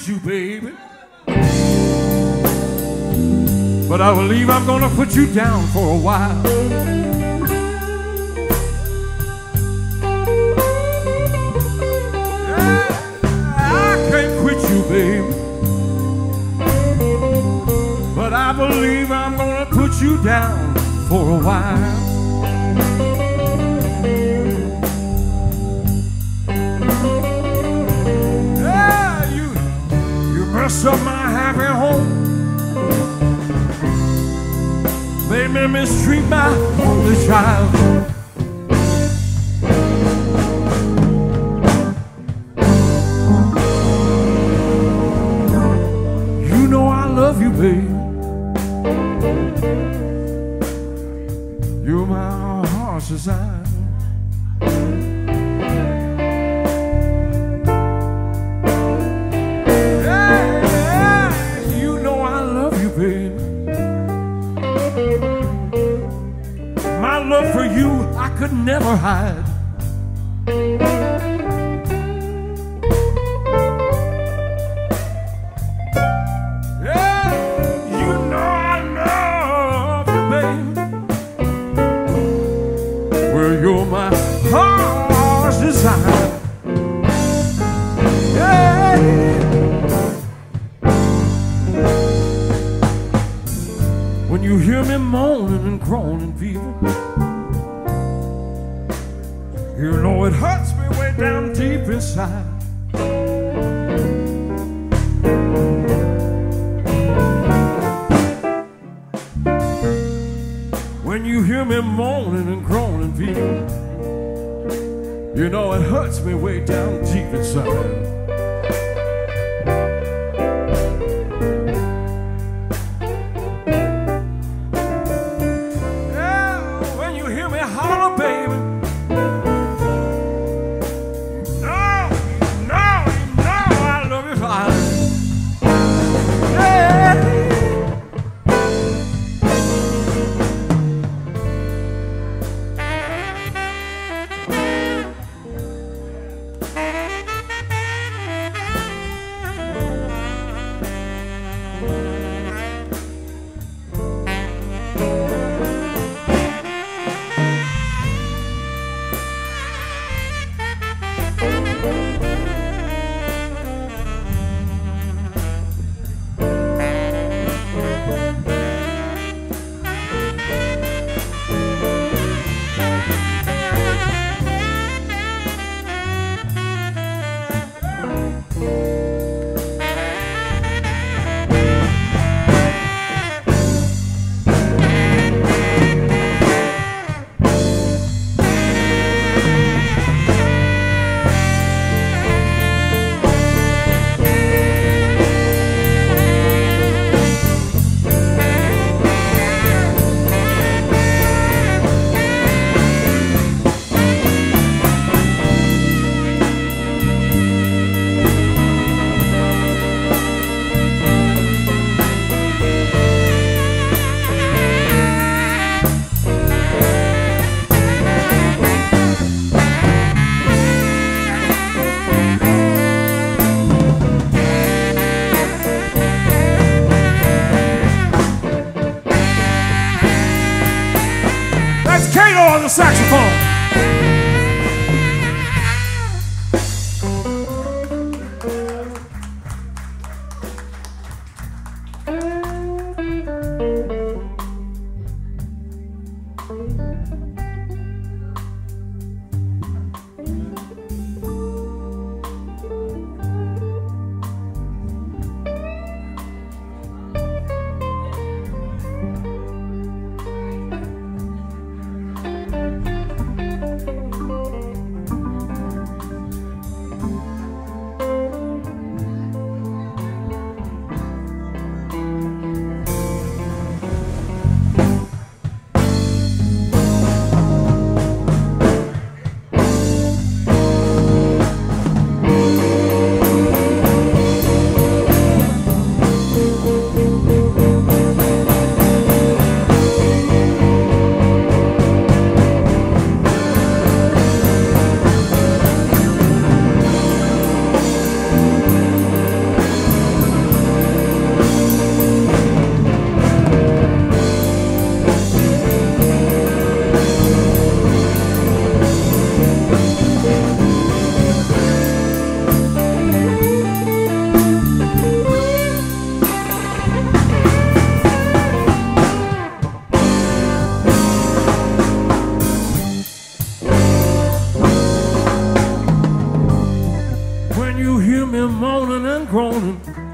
quit you, baby. But I believe I'm gonna put you down for a while. I can't quit you, baby. But I believe I'm gonna put you down for a while. Mess up my happy home. Made me mistreat my only child. You know I love you, babe. You're my heart's desire. Love for you I could never hide. When you hear me moaning and groaning, fever, you know it hurts me way down deep inside. When you hear me moaning and groaning, fever, you know it hurts me way down deep inside. On the saxophone.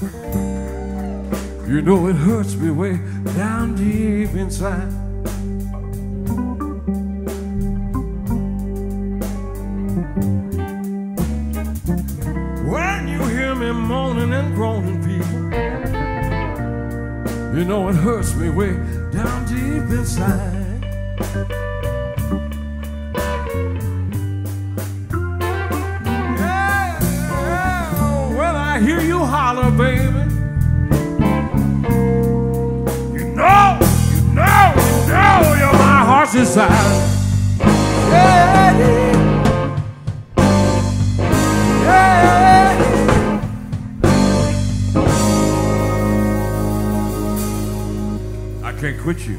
You know it hurts me way down deep inside. When you hear me moaning and groaning, people, you know it hurts me way down deep inside. Holler, baby. You know, you know, you know you're my heart's desire. Yeah, yeah. I can't quit you.